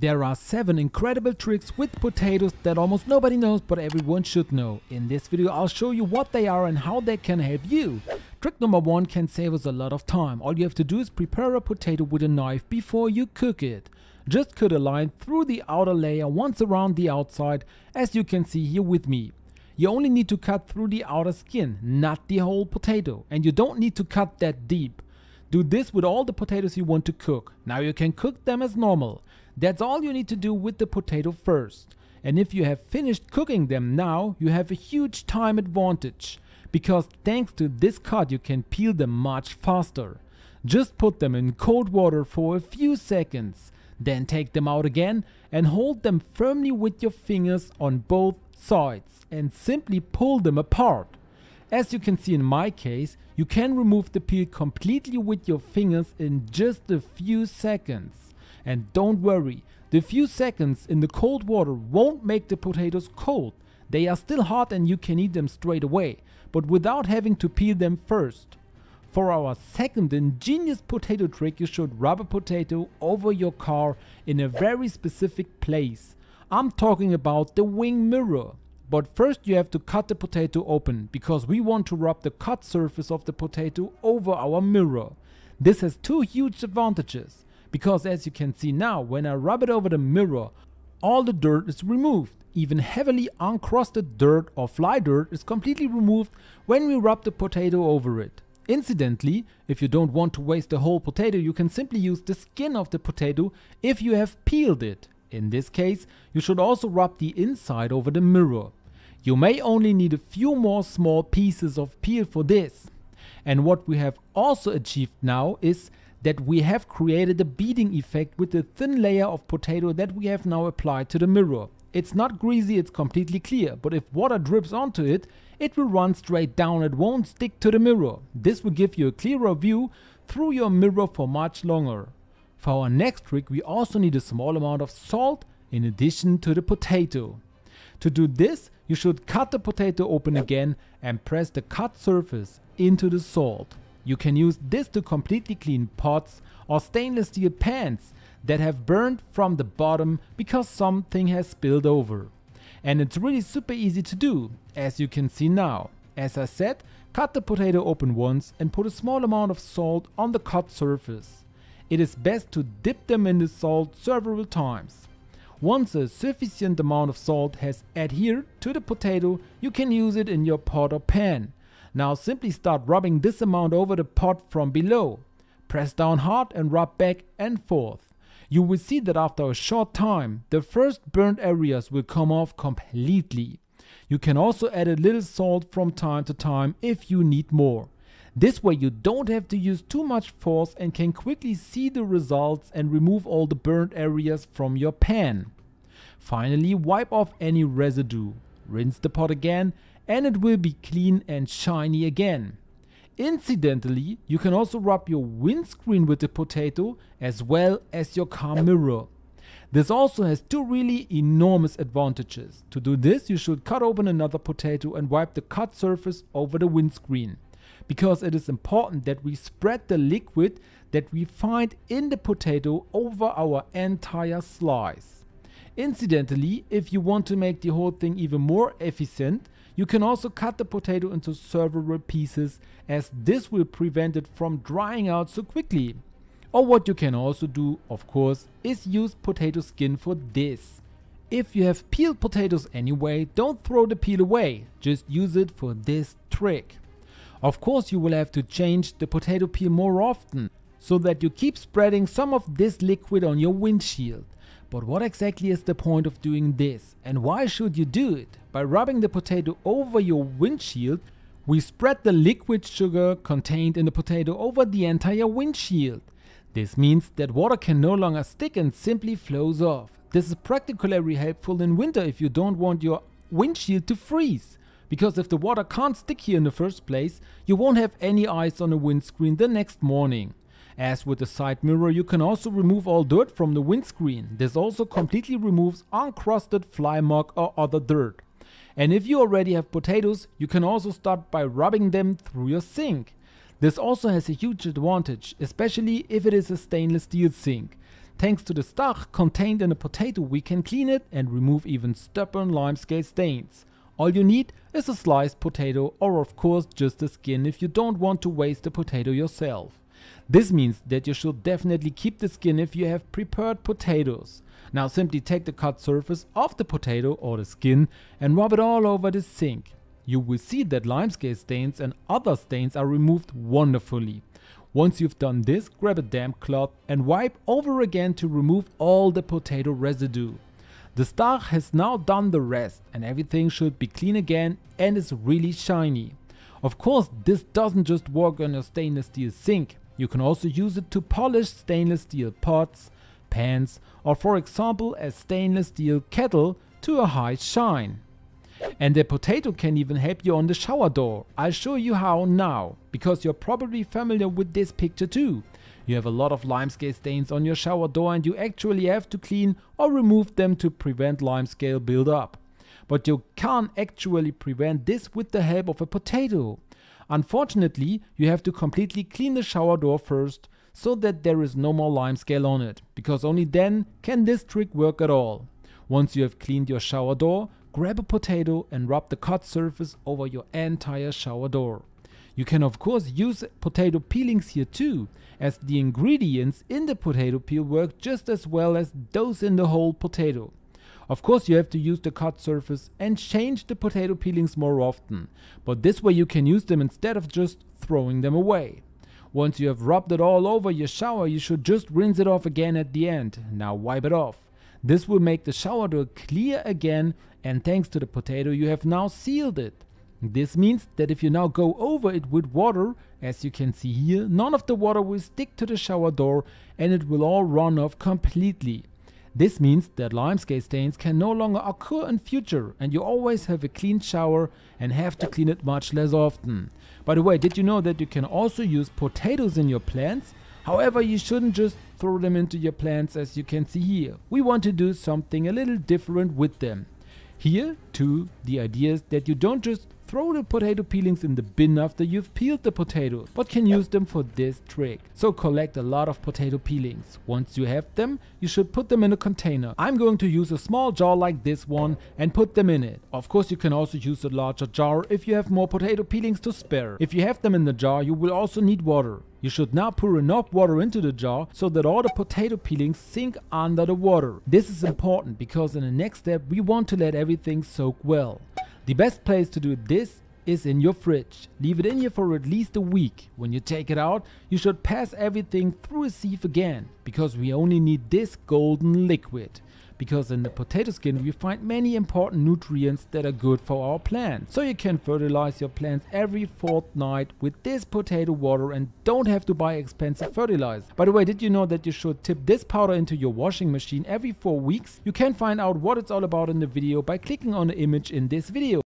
There are 7 incredible tricks with potatoes that almost nobody knows but everyone should know. In this video I'll show you what they are and how they can help you. Trick number 1 can save us a lot of time. All you have to do is prepare a potato with a knife before you cook it. Just cut a line through the outer layer once around the outside as you can see here with me. You only need to cut through the outer skin, not the whole potato. And you don't need to cut that deep. Do this with all the potatoes you want to cook. Now you can cook them as normal. That's all you need to do with the potato first. And if you have finished cooking them now, you have a huge time advantage. Because thanks to this cut you can peel them much faster. Just put them in cold water for a few seconds. Then take them out again and hold them firmly with your fingers on both sides and simply pull them apart. As you can see in my case, you can remove the peel completely with your fingers in just a few seconds. And don't worry, the few seconds in the cold water won't make the potatoes cold. They are still hot and you can eat them straight away, but without having to peel them first. For our second ingenious potato trick you should rub a potato over your car in a very specific place. I'm talking about the wing mirror. But first you have to cut the potato open because we want to rub the cut surface of the potato over our mirror. This has two huge advantages because as you can see now when I rub it over the mirror all the dirt is removed. Even heavily uncrusted dirt or fly dirt is completely removed when we rub the potato over it. Incidentally, if you don't want to waste the whole potato, you can simply use the skin of the potato if you have peeled it. In this case, you should also rub the inside over the mirror. You may only need a few more small pieces of peel for this. And what we have also achieved now is that we have created a beading effect with the thin layer of potato that we have now applied to the mirror. It's not greasy, it's completely clear, but if water drips onto it, it will run straight down, it won't stick to the mirror. This will give you a clearer view through your mirror for much longer. For our next trick we also need a small amount of salt in addition to the potato. To do this, you should cut the potato open again and press the cut surface into the salt. You can use this to completely clean pots or stainless steel pans that have burned from the bottom because something has spilled over. And it's really super easy to do, as you can see now. As I said, cut the potato open once and put a small amount of salt on the cut surface. It is best to dip them in the salt several times. Once a sufficient amount of salt has adhered to the potato, you can use it in your pot or pan. Now simply start rubbing this amount over the pot from below. Press down hard and rub back and forth. You will see that after a short time, the first burnt areas will come off completely. You can also add a little salt from time to time if you need more. This way you don't have to use too much force and can quickly see the results and remove all the burnt areas from your pan. Finally wipe off any residue. Rinse the pot again and it will be clean and shiny again. Incidentally, you can also rub your windscreen with the potato as well as your car mirror. This also has two really enormous advantages. To do this you should cut open another potato and wipe the cut surface over the windscreen. Because it is important that we spread the liquid that we find in the potato over our entire slice. Incidentally, if you want to make the whole thing even more efficient, you can also cut the potato into several pieces as this will prevent it from drying out so quickly. Or what you can also do, of course, is use potato skin for this. If you have peeled potatoes anyway, don't throw the peel away, just use it for this trick. Of course you will have to change the potato peel more often, so that you keep spreading some of this liquid on your windshield. But what exactly is the point of doing this and why should you do it? By rubbing the potato over your windshield, we spread the liquid sugar contained in the potato over the entire windshield. This means that water can no longer stick and simply flows off. This is particularly helpful in winter if you don't want your windshield to freeze. Because if the water can't stick here in the first place, you won't have any ice on the windscreen the next morning. As with the side mirror you can also remove all dirt from the windscreen. This also completely removes uncrusted fly muck or other dirt. And if you already have potatoes, you can also start by rubbing them through your sink. This also has a huge advantage, especially if it is a stainless steel sink. Thanks to the starch contained in a potato we can clean it and remove even stubborn limescale stains. All you need is a sliced potato or of course just the skin if you don't want to waste the potato yourself. This means that you should definitely keep the skin if you have prepared potatoes. Now simply take the cut surface of the potato or the skin and rub it all over the sink. You will see that limescale stains and other stains are removed wonderfully. Once you've done this, grab a damp cloth and wipe over again to remove all the potato residue. The starch has now done the rest and everything should be clean again and is really shiny. Of course this doesn't just work on your stainless steel sink, you can also use it to polish stainless steel pots, pans or for example a stainless steel kettle to a high shine. And the potato can even help you on the shower door. I'll show you how now, because you're probably familiar with this picture too. You have a lot of limescale stains on your shower door and you actually have to clean or remove them to prevent limescale buildup. But you can't actually prevent this with the help of a potato. Unfortunately, you have to completely clean the shower door first so that there is no more limescale on it, because only then can this trick work at all. Once you have cleaned your shower door, grab a potato and rub the cut surface over your entire shower door. You can of course use potato peelings here too, as the ingredients in the potato peel work just as well as those in the whole potato. Of course you have to use the cut surface and change the potato peelings more often, but this way you can use them instead of just throwing them away. Once you have rubbed it all over your shower you should just rinse it off again at the end, now wipe it off. This will make the shower door clear again and thanks to the potato you have now sealed it. This means that if you now go over it with water, as you can see here, none of the water will stick to the shower door and it will all run off completely. This means that limescale stains can no longer occur in future and you always have a clean shower and have to clean it much less often. By the way, did you know that you can also use potatoes in your plants? However, you shouldn't just throw them into your plants as you can see here. We want to do something a little different with them. Here, too, the idea is that you don't just throw the potato peelings in the bin after you've peeled the potatoes, but can use them for this trick. So collect a lot of potato peelings. Once you have them, you should put them in a container. I'm going to use a small jar like this one and put them in it. Of course you can also use a larger jar if you have more potato peelings to spare. If you have them in the jar, you will also need water. You should now pour enough water into the jar so that all the potato peelings sink under the water. This is important because in the next step we want to let everything soak well. The best place to do this is in your fridge. Leave it in here for at least a week. When you take it out, you should pass everything through a sieve again, because we only need this golden liquid because in the potato skin we find many important nutrients that are good for our plants. So you can fertilize your plants every fortnight with this potato water and don't have to buy expensive fertilizer. By the way, did you know that you should tip this powder into your washing machine every 4 weeks? You can find out what it's all about in the video by clicking on the image in this video.